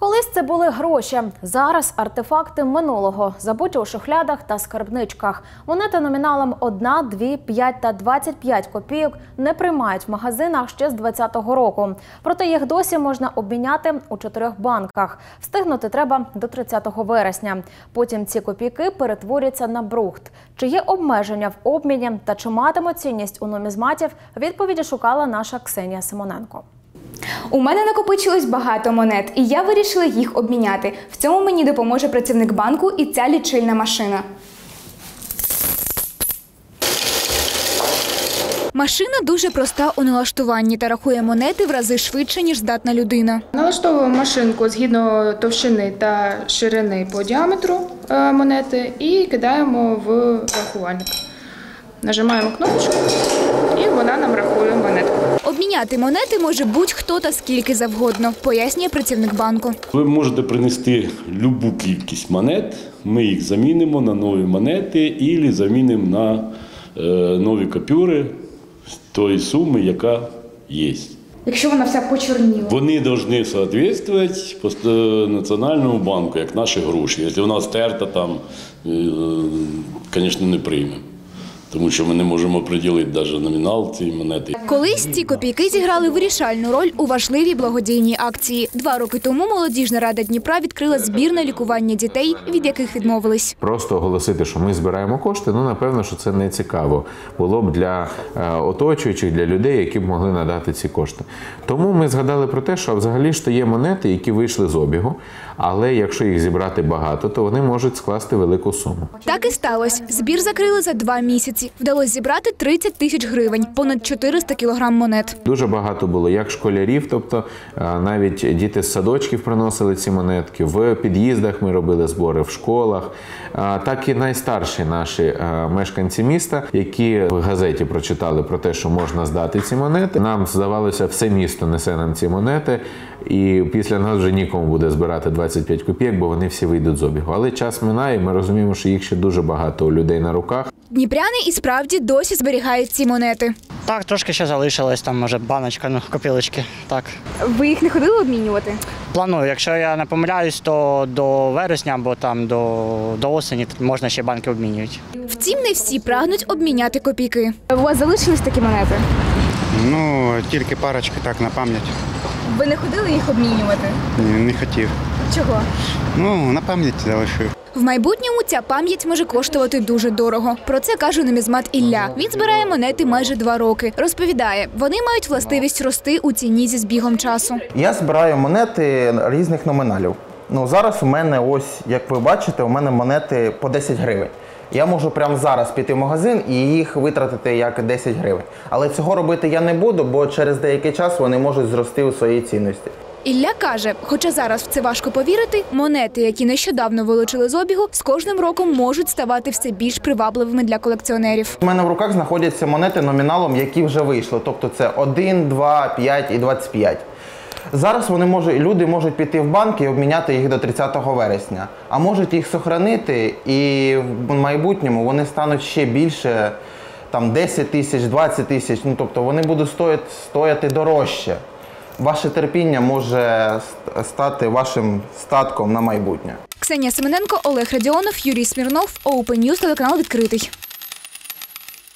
Колись це були гроші. Зараз артефакти минулого, забуті у шухлядах та скарбничках. Монети номіналом 1, 2, 5 та 25 копійок не приймають в магазинах ще з 2020 року. Проте їх досі можна обміняти у чотирьох банках. Встигнути треба до 30 вересня. Потім ці копійки перетворяться на брухт. Чи є обмеження в обміні та чи матимуть цінність у нумізматів? Відповіді шукала наша Ксенія Симоненко. У мене накопичилось багато монет, і я вирішила їх обміняти. В цьому мені допоможе працівник банку і ця лічильна машина. Машина дуже проста у налаштуванні та рахує монети в рази швидше, ніж здатна людина. Налаштовуємо машинку згідно товщини та ширини по діаметру е, монети і кидаємо в рахувальник. Нажимаємо кнопочку, і вона нам рахує монетку. Обміняти монети може будь-хто та скільки завгодно, пояснює працівник банку. Ви можете принести любу кількість монет, ми їх замінимо на нові монети і замінимо на е, нові купюри з тої суми, яка є. Якщо вона вся почорніла. Вони повинні відповідати пост- Національному банку, як наші гроші. Якщо вона стерта, там, е, звісно, не приймемо. Тому що ми не можемо приділити навіть номінал цієї монети. Колись ці копійки зіграли вирішальну роль у важливій благодійній акції. Два роки тому молодіжна рада Дніпра відкрила збір на лікування дітей, від яких відмовились. Просто оголосити, що ми збираємо кошти, ну напевно, що це не цікаво було б для е, оточуючих, для людей, які б могли надати ці кошти. Тому ми згадали про те, що взагалі ж то є монети, які вийшли з обігу, але якщо їх зібрати багато, то вони можуть скласти велику суму. Так і сталося. Збір закрили за два місяці. Вдалося зібрати 30 тисяч гривень, понад 400 кілограм монет. Дуже багато було як школярів, тобто е, навіть діти з садочків приносили ці монетки. В під'їздах ми робили збори в школах, е, так і найстарші наші е, мешканці міста, які в газеті прочитали про те, що можна здати ці монети. Нам здавалося, все місто несе нам ці монети, і після нас вже нікому буде збирати 25 копійок, бо вони всі вийдуть з обігу. Але час минає, ми розуміємо, що їх ще дуже багато у людей на руках. Дніпряни і справді досі зберігають ці монети. Так, трошки ще залишилось, там може баночка, ну, копілочки. Так. Ви їх не ходили обмінювати? Планую, якщо я не помиляюсь, то до вересня або там до, до осені можна ще банки обмінювати. Втім, не всі прагнуть обміняти копійки. У вас залишились такі монети? Ну, тільки парочки так на пам'ять. Ви не ходили їх обмінювати? Ні, не хотів. Чого? Ну, на пам'ять залишив. В майбутньому ця пам'ять може коштувати дуже дорого. Про це каже нумізмат Ілля. Він збирає монети майже два роки. Розповідає, вони мають властивість рости у ціні зі збігом часу. Я збираю монети різних номіналів. Ну зараз у мене ось, як ви бачите, у мене монети по 10 гривень. Я можу прямо зараз піти в магазин і їх витратити як 10 гривень. Але цього робити я не буду, бо через деякий час вони можуть зрости у своїй цінності. Ілля каже, хоча зараз в це важко повірити, монети, які нещодавно вилучили з обігу, з кожним роком можуть ставати все більш привабливими для колекціонерів. У мене в руках знаходяться монети номіналом, які вже вийшли. Тобто це 1, 2, 5 і 25. Зараз вони можуть, люди можуть піти в банк і обміняти їх до 30 вересня, а можуть їх сохранити і в майбутньому вони стануть ще більше, там 10 тисяч, 20 тисяч. Ну тобто вони будуть стояти, стояти дорожче. Ваше терпіння може стати вашим статком на майбутнє. Ксенія Семененко, Олег Радіонов, Юрій Смірнов, Open News, телеканал відкритий.